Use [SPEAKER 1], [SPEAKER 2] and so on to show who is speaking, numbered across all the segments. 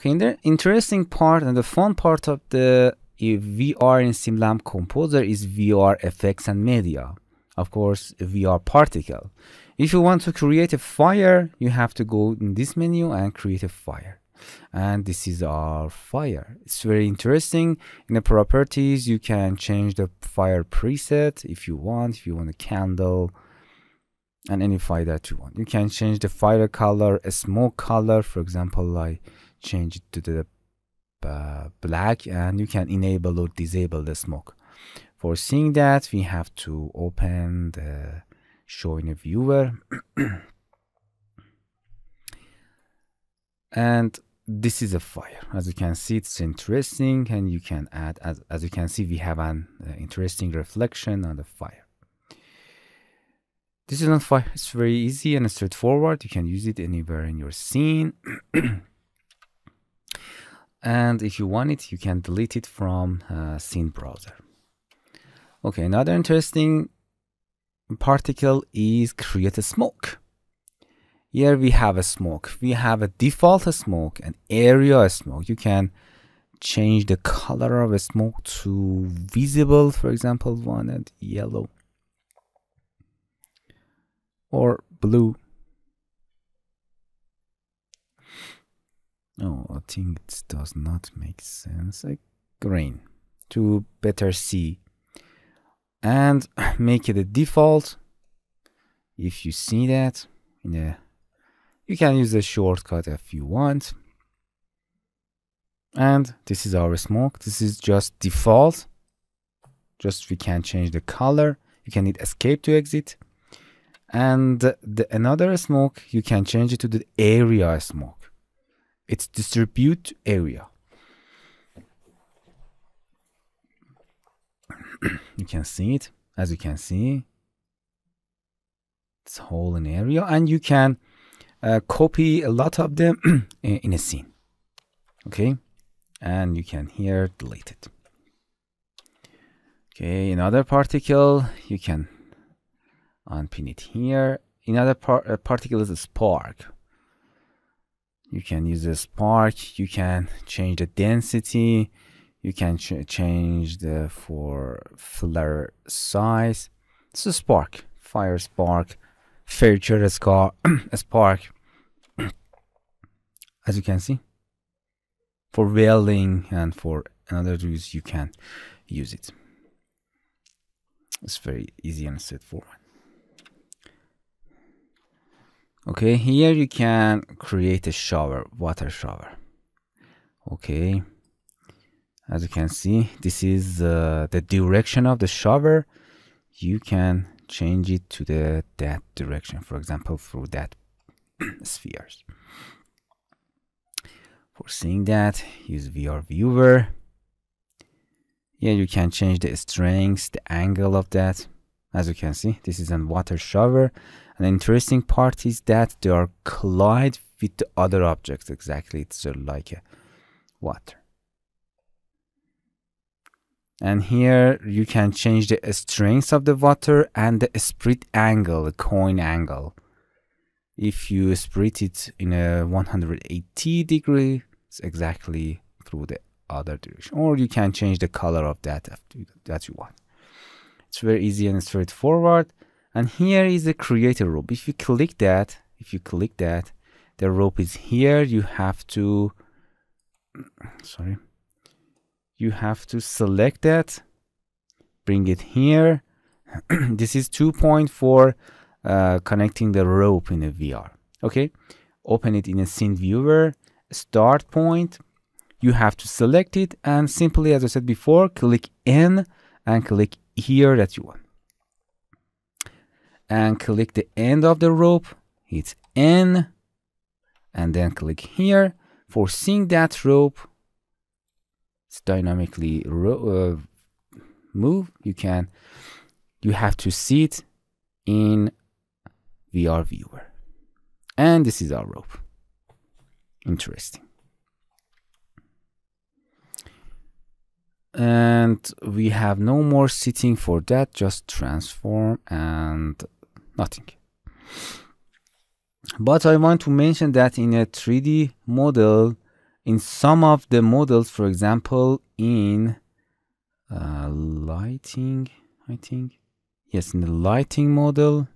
[SPEAKER 1] Okay, and the interesting part and the fun part of the eh, VR in SimLab Composer is VR effects and media. Of course, VR particle. If you want to create a fire, you have to go in this menu and create a fire. And this is our fire. It's very interesting. In the properties, you can change the fire preset if you want. If you want a candle, and any fire that you want. You can change the fire color, a smoke color. For example, I change it to the uh, black and you can enable or disable the smoke. For seeing that, we have to open the show in a viewer. and this is a fire. As you can see, it's interesting and you can add, as, as you can see, we have an uh, interesting reflection on the fire. This is not fire. It's very easy and straightforward. You can use it anywhere in your scene. and if you want it you can delete it from uh, scene browser. Okay another interesting particle is create a smoke. Here we have a smoke. We have a default smoke an area smoke. You can change the color of a smoke to visible for example one and yellow or blue Oh, I think it does not make sense. Like green to better see and make it a default. If you see that a, you can use a shortcut if you want. And this is our smoke. This is just default. Just we can change the color. You can hit escape to exit. And the, another smoke, you can change it to the area smoke its distribute area. you can see it. As you can see it's whole an area and you can uh, copy a lot of them in a scene. Okay? And you can here delete it. Okay another particle you can unpin it here. Another par uh, particle is a spark you can use a spark. You can change the density. You can ch change the for flare size. It's a spark. Fire spark. Feature a spark. As you can see for welding and for another use you can use it. It's very easy and straightforward okay here you can create a shower water shower. Okay as you can see this is uh, the direction of the shower. You can change it to the that direction for example through that spheres. For seeing that use VR viewer. Here you can change the strength the angle of that as you can see this is a water shower an interesting part is that they are collide with the other objects exactly. It's sort of like a water. And here you can change the strength of the water and the split angle, the cone angle. If you split it in a 180 degree, it's exactly through the other direction. Or you can change the color of that that you want. It's very easy and straightforward. And here is the creator rope. If you click that if you click that the rope is here. You have to sorry you have to select that bring it here. This is 2.4 uh, connecting the rope in a VR okay? Open it in a scene viewer start point. You have to select it and simply as I said before click in and click here that you want and click the end of the rope, hit N, and then click here. For seeing that rope, it's dynamically uh, move. You can, you have to see it in VR viewer. And this is our rope. Interesting. And we have no more sitting for that just transform and nothing. But I want to mention that in a 3D model, in some of the models, for example, in uh, lighting, I think, yes, in the lighting model,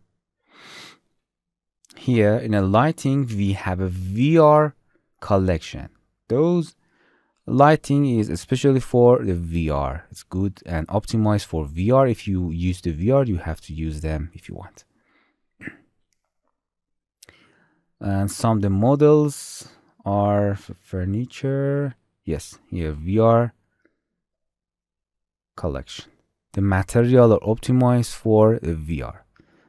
[SPEAKER 1] here in a lighting, we have a VR collection. Those lighting is especially for the VR. It's good and optimized for VR. If you use the VR, you have to use them if you want. and some of the models are furniture. Yes, here VR collection. The material are optimized for VR.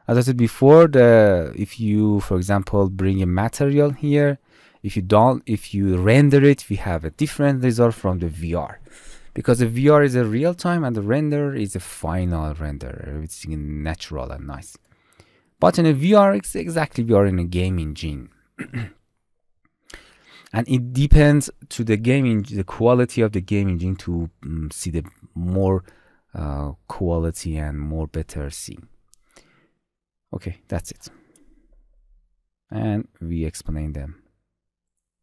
[SPEAKER 1] As I said before, the if you, for example, bring a material here, if you don't, if you render it, we have a different result from the VR. Because the VR is a real time and the render is a final render. Everything natural and nice. But in a VR, it's exactly we are in a game engine. and it depends to the game the quality of the game engine to um, see the more uh, quality and more better scene. Okay, that's it. And we explain them.